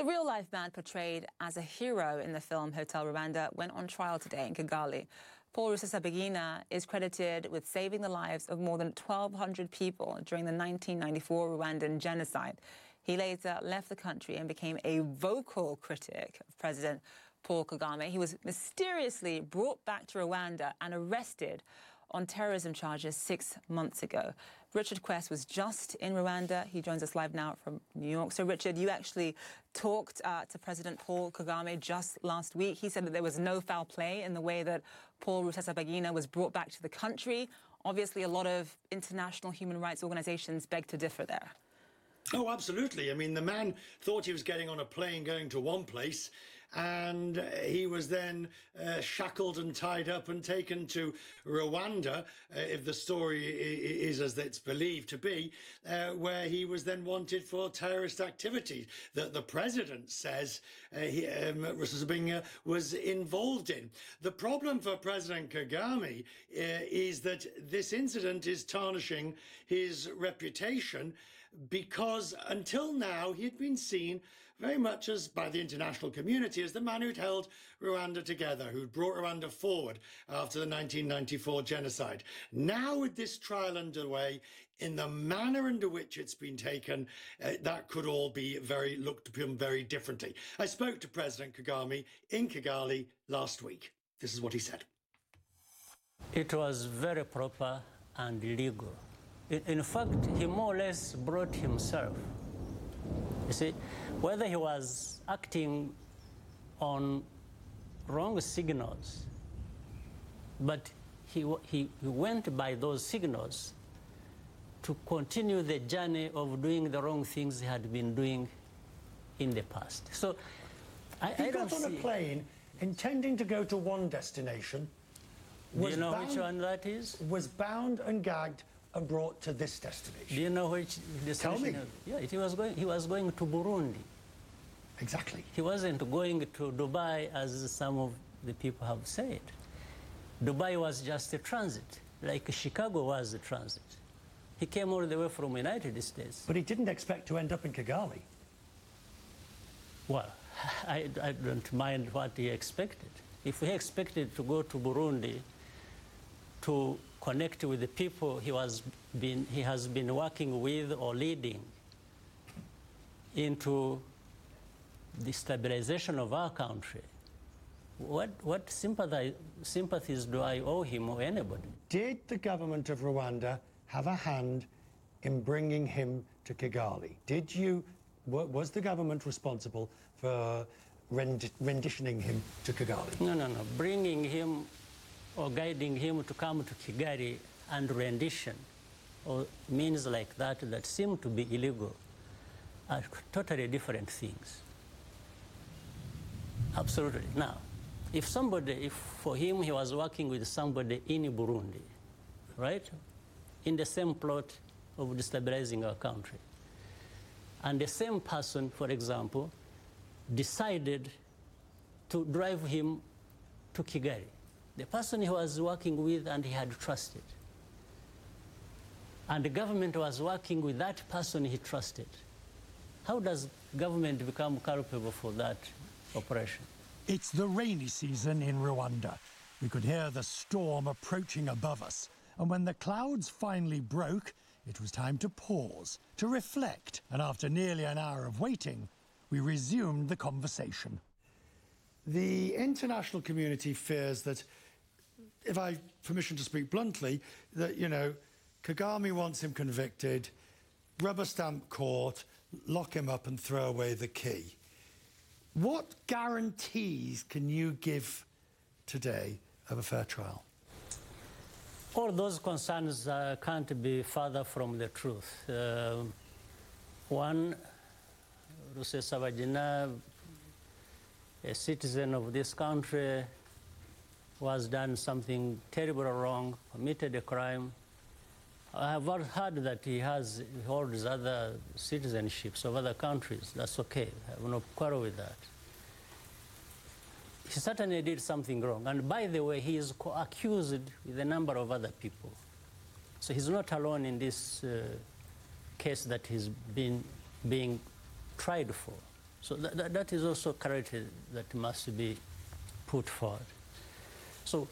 The real life man portrayed as a hero in the film Hotel Rwanda went on trial today in Kigali. Paul Rusesabagina is credited with saving the lives of more than 1,200 people during the 1994 Rwandan genocide. He later left the country and became a vocal critic of President Paul Kagame. He was mysteriously brought back to Rwanda and arrested on terrorism charges six months ago. Richard Quest was just in Rwanda. He joins us live now from New York. So, Richard, you actually talked uh, to President Paul Kagame just last week. He said that there was no foul play in the way that Paul Rusesabagina was brought back to the country. Obviously, a lot of international human rights organizations beg to differ there. Oh, absolutely. I mean, the man thought he was getting on a plane going to one place, and he was then uh, shackled and tied up and taken to Rwanda, uh, if the story is as it's believed to be, uh, where he was then wanted for terrorist activity that the president says uh, he, um, was involved in. The problem for President Kagame uh, is that this incident is tarnishing his reputation because until now he had been seen very much as by the international community as the man who'd held Rwanda together, who'd brought Rwanda forward after the 1994 genocide. Now with this trial underway, in the manner under which it's been taken, uh, that could all be very looked upon very differently. I spoke to President Kagame in Kigali last week. This is what he said. It was very proper and legal. In fact, he more or less brought himself. You see, whether he was acting on wrong signals, but he, he, he went by those signals to continue the journey of doing the wrong things he had been doing in the past. So I, he I got on a plane intending to go to one destination. Do you know bound, which one that is? Was bound and gagged and brought to this destination. Do you know which destination? Tell me. Yeah, he was going. He was going to Burundi. Exactly. He wasn't going to Dubai as some of the people have said. Dubai was just a transit, like Chicago was a transit. He came all the way from United States. But he didn't expect to end up in Kigali. Well, I, I don't mind what he expected. If he expected to go to Burundi to connect with the people he, was been, he has been working with or leading into the stabilization of our country. What, what sympathies do I owe him or anybody? Did the government of Rwanda have a hand in bringing him to Kigali? Did you, was the government responsible for renditioning him to Kigali? No, no, no. Bringing him or guiding him to come to Kigali and rendition or means like that that seem to be illegal are totally different things. Absolutely. Now, if somebody, if for him he was working with somebody in Burundi, right, in the same plot of destabilizing our country, and the same person, for example, decided to drive him to Kigali, the person he was working with and he had trusted. And the government was working with that person he trusted. How does government become culpable for that operation? It's the rainy season in Rwanda. We could hear the storm approaching above us. And when the clouds finally broke, it was time to pause, to reflect. And after nearly an hour of waiting, we resumed the conversation. The international community fears that, if I permission to speak bluntly, that, you know, Kagame wants him convicted, rubber stamp court, lock him up and throw away the key. What guarantees can you give today of a fair trial? All those concerns uh, can't be further from the truth. Uh, one, Rusesabagina a citizen of this country was done something terrible wrong, committed a crime. I have heard that he has he holds other citizenships of other countries. That's okay. I have no quarrel with that. He certainly did something wrong. And by the way, he is accused with a number of other people. So he's not alone in this uh, case that he's been being tried for. So that, that, that is also clarity that must be put forward. So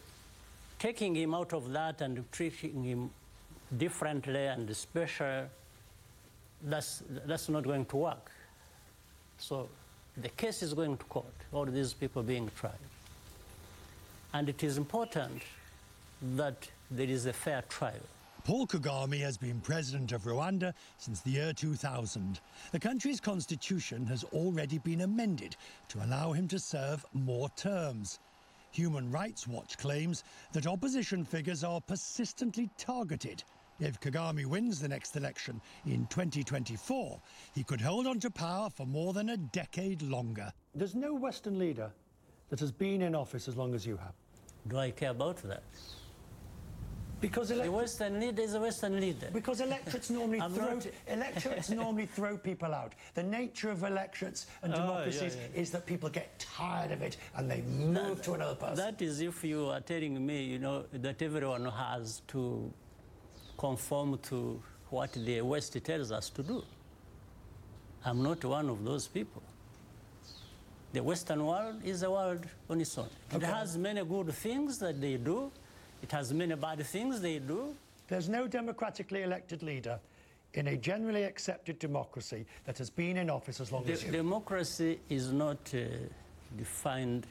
taking him out of that and treating him differently and special, that's, that's not going to work. So the case is going to court, all these people being tried. And it is important that there is a fair trial. Paul Kagame has been president of Rwanda since the year 2000. The country's constitution has already been amended to allow him to serve more terms. Human Rights Watch claims that opposition figures are persistently targeted. If Kagame wins the next election in 2024, he could hold on to power for more than a decade longer. There's no Western leader that has been in office as long as you have. Do I care about that? Because The Western leader is a Western leader. Because electorates normally throw not- electorates normally throw people out. The nature of electorates and Oh, yeah, democracies yeah. is that people get tired of it and they move to another person. That is if you are telling me, you know, that everyone has to conform to what the West tells us to do. I'm not one of those people. The Western world is a world on its own. It has many good things that they do. It has many bad things they do. There's no democratically elected leader in a generally accepted democracy that has been in office as long De- as you. democracy is not uh, defined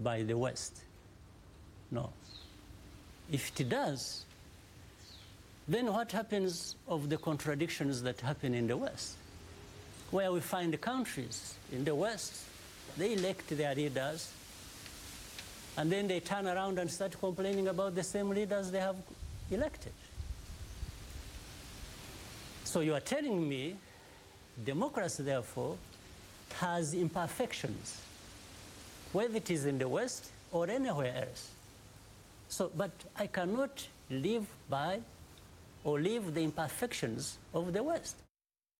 by the West. No. If it does, then what happens of the contradictions that happen in the West? Where we find the countries in the West, they elect their leaders, and then they turn around and start complaining about the same leaders they have elected. So you are telling me democracy, therefore, has imperfections, whether it is in the West or anywhere else. So, but I cannot live by or live the imperfections of the West.